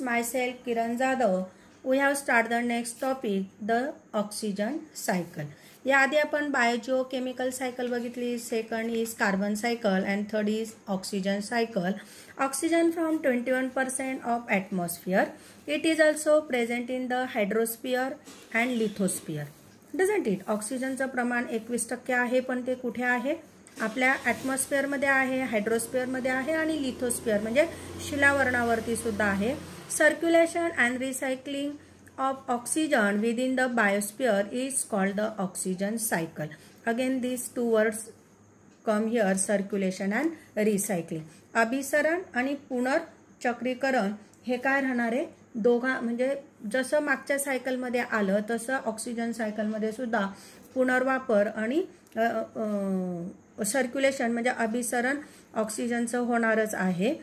मायसेल myself Kiran Jadhav, we have started the next topic, the oxygen cycle. याआधी आपण biogeochemical cycle बघितली second is carbon cycle and third is oxygen cycle oxygen from twenty one percent of atmosphere it is also present in the hydrosphere and lithosphere doesn't it ऑक्सिजनचं प्रमाण एकवीस टक्के आहे पण ते कुठे आहे? आपल्या ॲटमॉस्फिअरमध्ये आहे हायड्रोस्फिअरमध्ये आहे आणि लिथोस्फिअर म्हणजे शिलावरणावरती सुद्धा आहे. Circulation and recycling of oxygen within the biosphere is called the oxygen cycle again these two words come here circulation and recycling. अभिसरण आणि पुनर्चक्रीकरण हे काय राहणार आहे? दोघा म्हणजे जसं मागच्या सायकलमध्ये आलं तसं ऑक्सिजन सायकलमध्ये सुद्धा पुनर्वापर आणि सर्क्युलेशन म्हणजे अभिसरण ऑक्सिजनचं होणारच आहे.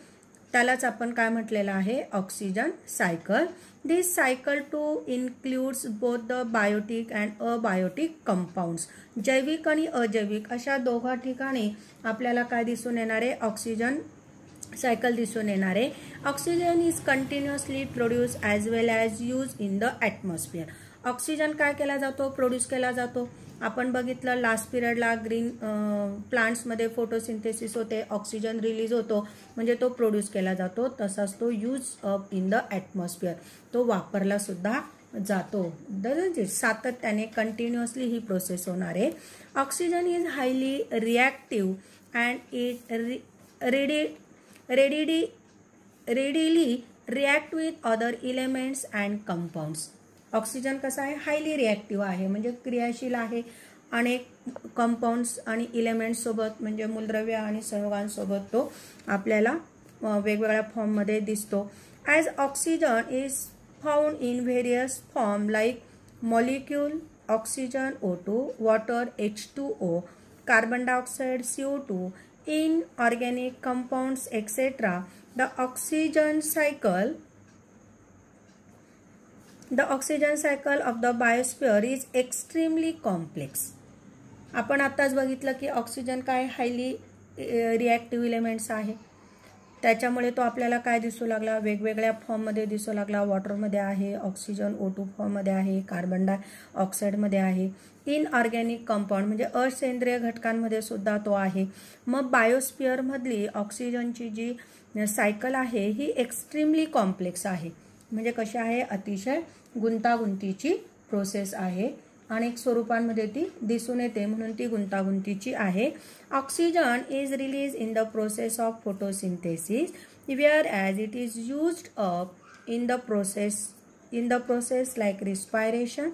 त्यालाच आपण काय म्हटलेलं आहे? Oxygen cycle this cycle too includes both the biotic and abiotic compounds जैविक आणि अजैविक अशा दोघा ठिकाणी आपल्याला काय दिसून येणार आहे? ऑक्सिजन सायकल दिसून येणार आहे. Oxygen is continuously produce as well as use in the atmosphere oxygen काय केला जातो? प्रोड्यूस केला जातो. आपण बघितलं लास्ट पिरियडला ग्रीन प्लांट्समध्ये फोटोसिंथेसिस होते ऑक्सिजन रिलीज होतो. म्हणजे तो प्रोड्यूस केला जातो. तसाच तो use up in the atmosphere तो वापरला सुद्धा जातो. सातत्याने कंटिन्युअसली ही प्रोसेस होणार आहे. Oxygen is highly reactive and it ready readily readily react with other elements and compounds oxygen कसा आहे? हायली रिॲक्टिव्ह आहे. म्हणजे क्रियाशील आहे. अनेक कंपाऊंड्स आणि इलेमेंट्ससोबत म्हणजे मूलद्रव्य आणि संयोगांसोबत तो आपल्याला वेगवेगळ्या फॉर्ममध्ये दिसतो. As oxygen is found in various form like molecule oxygen O two water H two O carbon dioxide C O two in organic compounds etcetera the oxygen cycle the oxygen cycle of the biosphere is extremely complex आपण आत्ताच बघितलं की oxygen काय highly reactive elements आहे. त्याच्यामुळे तो आपल्याला काय दिसू लागला? वेगवेगळ्या फॉर्ममध्ये दिसू लागला. वॉटरमध्ये आहे ऑक्सिजन ओ टू फॉर्ममध्ये आहे कार्बन डाय ऑक्साईडमध्ये आहे. इन ऑर्गॅनिक कंपाऊंड म्हणजे असेंद्रिय घटकांमध्ये सुद्धा तो आहे. मग बायोस्पिअरमधली ऑक्सिजनची जी सायकल आहे ही एक्स्ट्रीमली कॉम्प्लेक्स आहे. म्हणजे कशी आहे? अतिशय गुंतागुंतीची प्रोसेस आहे. अनेक स्वरूपांमध्ये ती दिसून येते म्हणून ती गुंतागुंतीची आहे. Oxygen is release in the process of photosynthesis where as it is used up in the process in the process like respiration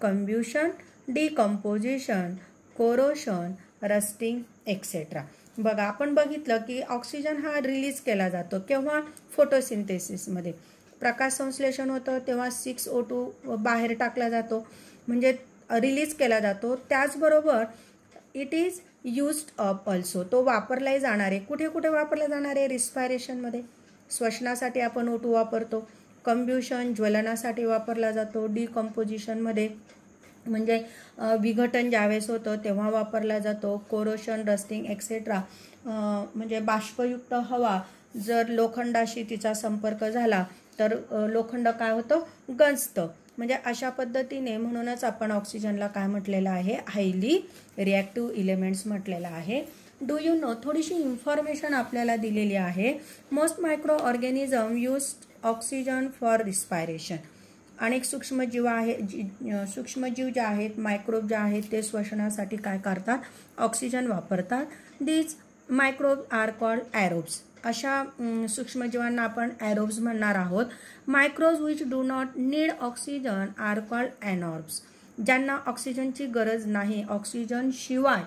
combustion decomposition corrosion rusting etcetera बघा आपण बघितलं की ऑक्सिजन हा रिलीज केला जातो केव्हा फोटोसिंथेसिसमध्ये प्रकाश संश्लेषण होतं तेव्हा सिक्स ओ टू बाहेर टाकला जातो. म्हणजे रिलीज केला जातो. त्याचबरोबर it is used up also तो वापरलाही जाणार आहे. कुठे कुठे वापरला जाणार आहे? रिस्पायरेशनमध्ये श्वसनासाठी आपण ओ टू वापरतो. कम्ब्युशन ज्वलनासाठी वापरला जातो. डिकम्पोजिशनमध्ये म्हणजे विघटन ज्यावेळेस होतं तेव्हा वापरला जातो. कोरोशन रस्टिंग एक्सेट्रा म्हणजे बाष्पयुक्त हवा. जर लोखंडाशी तिचा संपर्क झाला तर लोखंड काय होतं? गंजतं. म्हणजे अशा पद्धतीने म्हणूनच आपण ऑक्सिजनला काय म्हटलेलं आहे? हायली रिॲक्टिव्ह इलेमेंट्स म्हटलेलं आहे. डू यू नो थोडीशी इन्फॉर्मेशन आपल्याला दिलेली आहे. Most micro organism use oxygen for respiration अनेक सूक्ष्मजीव आहे सूक्ष्मजीव जे आहेत मायक्रोब जे आहेत ते श्वसनासाठी काय करतात? ऑक्सिजन वापरतात. These microbe are called aerobes अशा सूक्ष्मजीवांना आपण ॲरोब्स म्हणणार आहोत. Micros which do not need oxygen are called anaerobes ज्यांना ऑक्सिजनची गरज नाही ऑक्सिजन शिवाय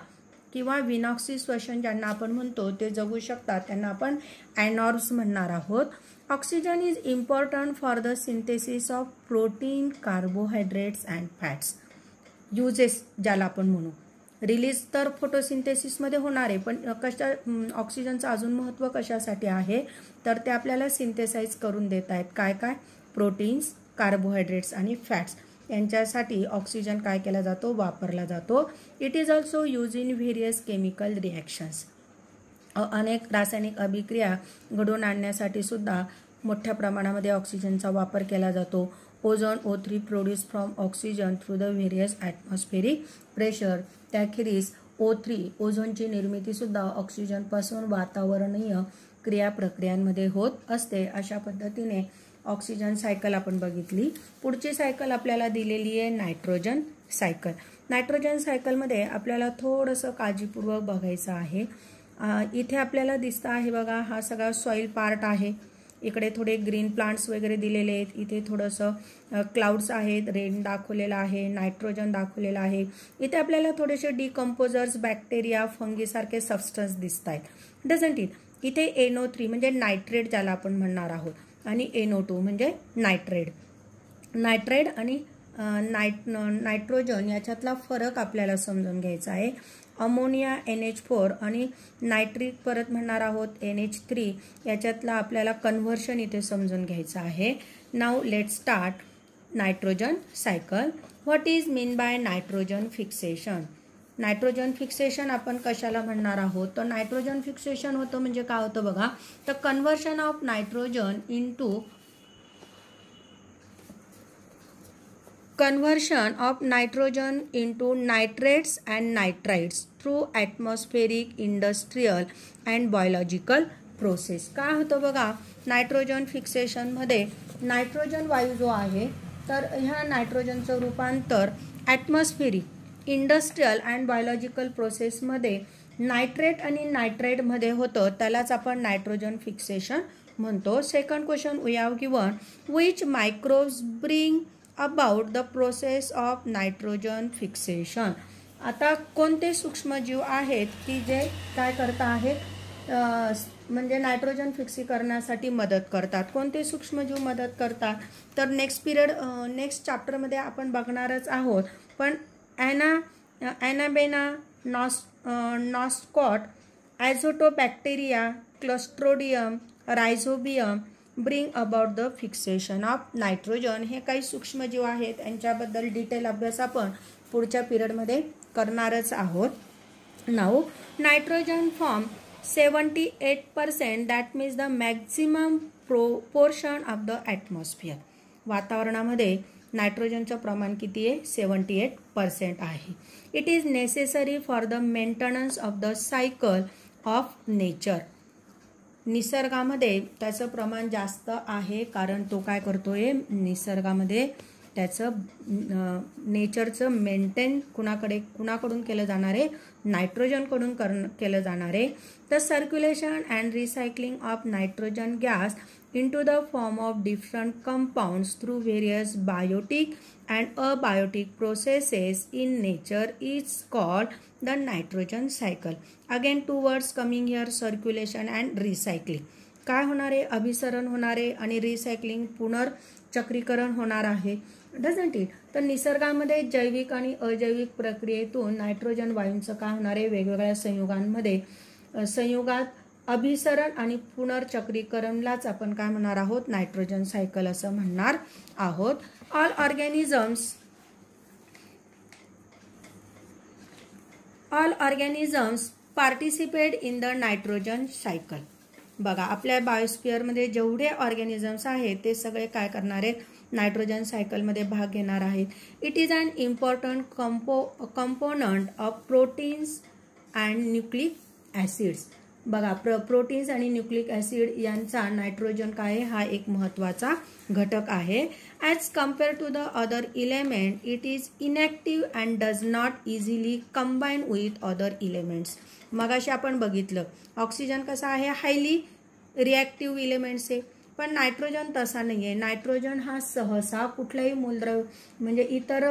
किंवा विनॉक्सी श्वसन ज्यांना आपण म्हणतो ते जगू शकतात. त्यांना आपण ॲनॉर्ब्स म्हणणार आहोत. Oxygen is important for the synthesis of protein carbohydrates and fats uses ज्याला आपण म्हणू. रिलीज तर फोटोसिंथेसिसमध्ये होणार आहे पण कशा ऑक्सिजनचं अजून महत्त्व कशासाठी आहे तर ते आपल्याला सिंथेसाइज करून देत आहेत. काय काय? प्रोटीन्स कार्बोहायड्रेट्स आणि फॅट्स. यांच्यासाठी ऑक्सिजन काय केला जातो? वापरला जातो. It is also use in various chemical reactions अनेक रासायनिक अभिक्रिया घडवून आणण्यासाठी सुद्धा मोठ्या प्रमाणामध्ये ऑक्सिजनचा वापर केला जातो. Ozone O three produce from oxygen through the various atmospheric pressure त्याखेरीज O three ओझोनची निर्मितीसुद्धा ऑक्सिजनपासून वातावरणीय क्रिया प्रक्रियांमध्ये होत असते. अशा पद्धतीने ऑक्सिजन सायकल आपण बघितली. पुढची सायकल आपल्याला दिलेली आहे नायट्रोजन सायकल नायट्रोजन सायकलमध्ये आपल्याला थोडंसं काळजीपूर्वक बघायचं आहे. इथे आपल्याला दिसतं आहे बघा हा सगळा सॉईल पार्ट आहे. इकडे थोडे ग्रीन प्लांट्स वगैरे दिलेले आहेत. इथे थोडंसं क्लाउड्स आहेत. रेन दाखवलेलं आहे. नायट्रोजन दाखवलेलं आहे. इथे आपल्याला थोडेसे डिकम्पोजर्स बॅक्टेरिया फंगीसारखे सबस्टन्स दिसत आहेत. डझंट इट इथे एनो थ्री म्हणजे नायट्रेट ज्याला आपण म्हणणार आहोत आणि एनो टू म्हणजे नायट्रेड नायट्रेड आणि नायट नायट्रोजन याच्यातला फरक आपल्याला समजून घ्यायचा आहे. अमोनिया एन एच फोर आणि नायट्रिक परत म्हणणार आहोत एन एच थ्री. याच्यातला आपल्याला कन्व्हर्शन इथे समजून घ्यायचं आहे. Now let start nitrogen cycle what is mean by nitrogen fixation nitrogen fixation आपण कशाला म्हणणार आहोत? तर नायट्रोजन फिक्सेशन होतं म्हणजे काय होतं बघा? तर conversion of nitrogen into conversion of nitrogen into nitrates and nitrites through atmospheric industrial and biological process काय होतं बघा नायट्रोजन फिक्सेशनमध्ये नायट्रोजन वायू जो आहे तर ह्या नायट्रोजनचं रूपांतर ॲटमॉस्फेरिक इंडस्ट्रियल अँड बायोलॉजिकल प्रोसेसमध्ये नायट्रेट आणि नायट्रेटमध्ये होतं. त्यालाच आपण नायट्रोजन फिक्सेशन म्हणतो. Second question we have given which microbes bring about the process of nitrogen fixation आता कोणते सूक्ष्मजीव आहेत की जे काय करत आहेत? म्हणजे नायट्रोजन फिक्सी करण्यासाठी मदत करतात. कोणते सूक्ष्मजीव मदत करतात? तर नेक्स्ट पिरियड नेक्स्ट चॅप्टरमध्ये आपण बघणारच आहोत. पण ana anabaena nos nostoc azotobacteria clostridium rhizobium bring about the fixation of nitrogen हे काही सूक्ष्मजीव आहेत यांच्याबद्दल डिटेल अभ्यास आपण पुढच्या पिरियडमध्ये करणारच आहोत. Now nitrogen form seventy eight percent that means the maximum pro portion of the atmosphere वातावरणामध्ये नायट्रोजनचं प्रमाण किती आहे? सेवन्टी एट पर्सेंट आहे. It is necessary for the maintenance of the cycle of nature निसर्गामध्ये त्याचं प्रमाण जास्त आहे कारण तो काय करतोय? निसर्गामध्ये त्याचं नेचरचं मेंटेन कुणाकडे कुणाकडून केलं जाणार? आहे नायट्रोजनकडून कर केलं जाणार. आहे the circulation and recycling of nitrogen gas into the form of different compounds through various biotic and abiotic processes in nature is called the nitrogen cycle again two words coming here circulation and recycling काय होणार आहे? अभिसरण होणार आहे आणि recycling पुनर्चक्रीकरण होणार आहे. Doesn't it तर निसर्गामध्ये जैविक आणि अजैविक प्रक्रियेतून नायट्रोजन वायूंचं काय होणारे वेगवेगळ्या संयुगांमध्ये संयुगात अभिसरण आणि पुनर्चक्रीकरणलाच आपण काय म्हणणार आहोत? नायट्रोजन सायकल असं म्हणणार आहोत. All organisms all organisms participate in the nitrogen cycle बघा आपल्या बायोस्फिअरमध्ये जेवढे ऑर्गॅनिझम्स आहेत ते सगळे काय करणार? आहेत नायट्रोजन सायकलमध्ये भाग घेणार आहेत. It is an important compo component of proteins and nucleic acids बघा प्र प्रोटीन्स आणि न्यूक्लिक ॲसिड यांचा नायट्रोजन काय हा एक महत्त्वाचा घटक आहे. As compare to the other element it is inactive and does not easily combine with other elements मगाशी आपण बघितलं ऑक्सिजन कसा आहे? हायली रिॲक्टिव्ह इलेमेंट्स आहे पण नायट्रोजन तसा नाही आहे नायट्रोजन हा सहसा कुठल्याही मूलद्रव्य म्हणजे इतर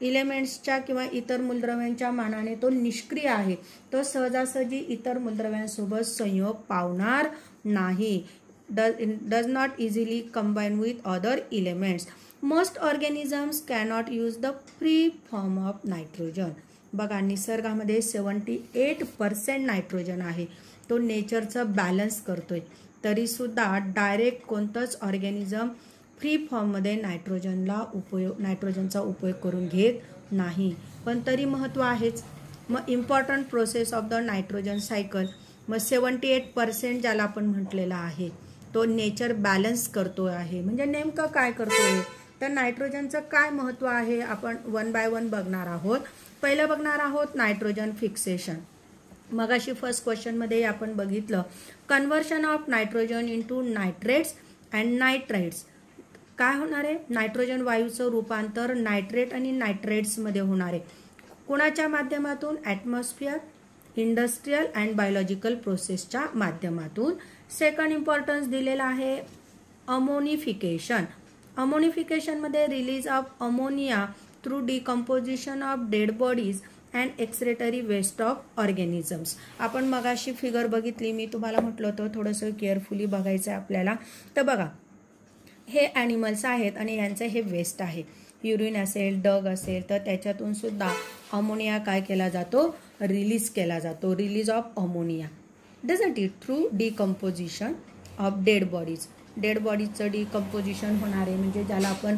इलेमेंट्सच्या किंवा इतर मूलद्रव्यांच्या मानाने तो निष्क्रिय आहे. तो सहजासहजी इतर मूलद्रव्यांसोबत संयोग पावणार नाही. Does not easily combine with other elements. Most organisms cannot use the free form of nitrogen बघा निसर्गामध्ये सेवन्टी एट पर्सेंट नायट्रोजन आहे. तो नेचरचं बॅलन्स करतोय. तरीसुद्धा डायरेक्ट कोणतंच ऑर्गॅनिझम फ्री फॉर्ममध्ये नायट्रोजनला उपयोग नायट्रोजनचा उपयोग करून घेत नाही. पण तरी महत्त्व आहेच. मग important process of the nitrogen cycle मग सेवन्टी एट पर्सेंट ज्याला आपण म्हटलेलं आहे तो नेचर बॅलन्स करतो आहे. म्हणजे नेमकं काय करतो आहे तर नायट्रोजनचं काय महत्त्व आहे आपण वन बाय वन बघणार आहोत. पहिलं बघणार आहोत नायट्रोजन फिक्सेशन. मग अशी फर्स्ट क्वेश्चनमध्ये आपण बघितलं conversion of nitrogen into nitrates and nitrites काय होणार आहे? नायट्रोजन वायूचं रूपांतर नायट्रेट आणि नायट्रेट्समध्ये होणार आहे. कुणाच्या माध्यमातून? ॲटमॉस्फिअर इंडस्ट्रीयल अँड बायोलॉजिकल प्रोसेसच्या माध्यमातून सेकंड इम्पॉर्टन्स दिलेला आहे ammonification. अमोनिफिकेशनमध्ये release of ammonia through decomposition of dead bodies and excretory waste of organisms आपण मगाशी फिगर बघितली मी तुम्हाला म्हटलं होतं थोडंसं केअरफुली बघायचं आहे आपल्याला. तर बघा हे ॲनिमल्स आहेत आणि यांचं हे वेस्ट आहे. युरिन असेल डग असेल तर त्याच्यातून सुद्धा अमोनिया काय केला जातो? रिलीज केला जातो. Release of ammonia doesn't it through decomposition of dead bodies dead बॉडीजचं decomposition होणार आहे. म्हणजे ज्याला आपण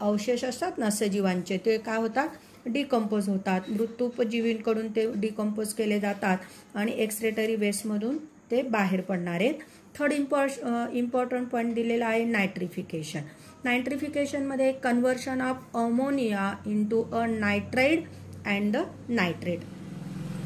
अवशेष असतात ना सजीवांचे ते काय होतात? डिकम्पोज होतात. मृत्यूपजीवींकडून ते डिकम्पोज केले जातात आणि एक्सरेटरी वेस्टमधून ते बाहेर पडणार आहेत. थर्ड इम्पॉर्ट इम्पॉर्टंट पॉईंट दिलेला आहे nitrification नायट्रिफिकेशनमध्ये conversion of ammonia into a nitride and the nitrate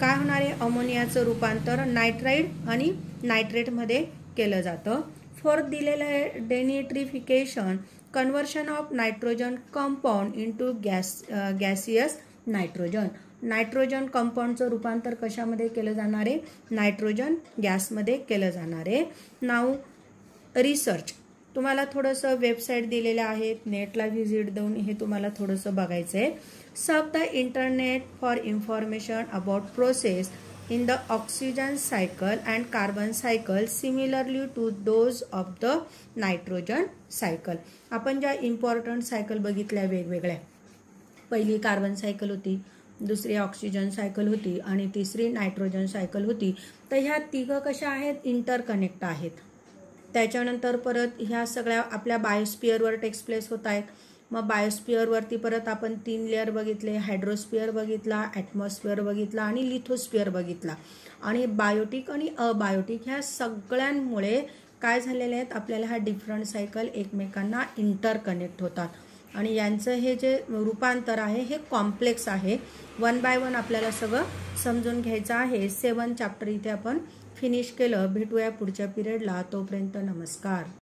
काय होणार? आहे अमोनियाचं रूपांतर नायट्राइड आणि नायट्रेटमध्ये केलं जातं. फोर्थ दिलेलं आहे denitrification conversion of nitrogen compound into gas gaseous nitrogen nitrogen कंपाऊंडचं रूपांतर कशामध्ये केलं जाणार आहे? नायट्रोजन गॅसमध्ये केलं जाणार आहे. नाव रिसर्च तुम्हाला थोडंसं वेबसाईट दिलेल्या आहेत नेटला व्हिजिट देऊन हे तुम्हाला थोडंसं बघायचं आहे surf the internet for information about process in the oxygen cycle and carbon cycle similarly to those of the nitrogen cycle आपण ज्या इम्पॉर्टंट सायकल बघितल्या वेगवेगळ्या. पहिली कार्बन सायकल होती दुसरी ऑक्सिजन सायकल होती आणि तिसरी नायट्रोजन सायकल होती. तर ह्या तिघं कशा आहेत? इंटरकनेक्ट आहेत. त्याच्यानंतर परत ह्या सगळ्या आपल्या बायोस्पियरवर टेक्सप्लेस होत आहेत. मग बायोस्पियरवरती परत आपण तीन लेअर बघितले हायड्रोस्पियर बघितला ॲटमॉस्फिअर बघितला आणि लिथोस्पियर बघितला. आणि बायोटिक आणि अबायोटिक ह्या सगळ्यांमुळे काय झालेले आहेत आपल्याला ह्या डिफरंट सायकल एकमेकांना इंटरकनेक्ट होतात. आणि यांचं हे जे रूपांतर आहे हे कॉम्प्लेक्स आहे. वन बाय वन आपल्याला सगळं समजून घ्यायचं आहे. सेवन चॅप्टर इथे आपण फिनिश केलं भेटूया पुढच्या पिरियडला. तोपर्यंत नमस्कार.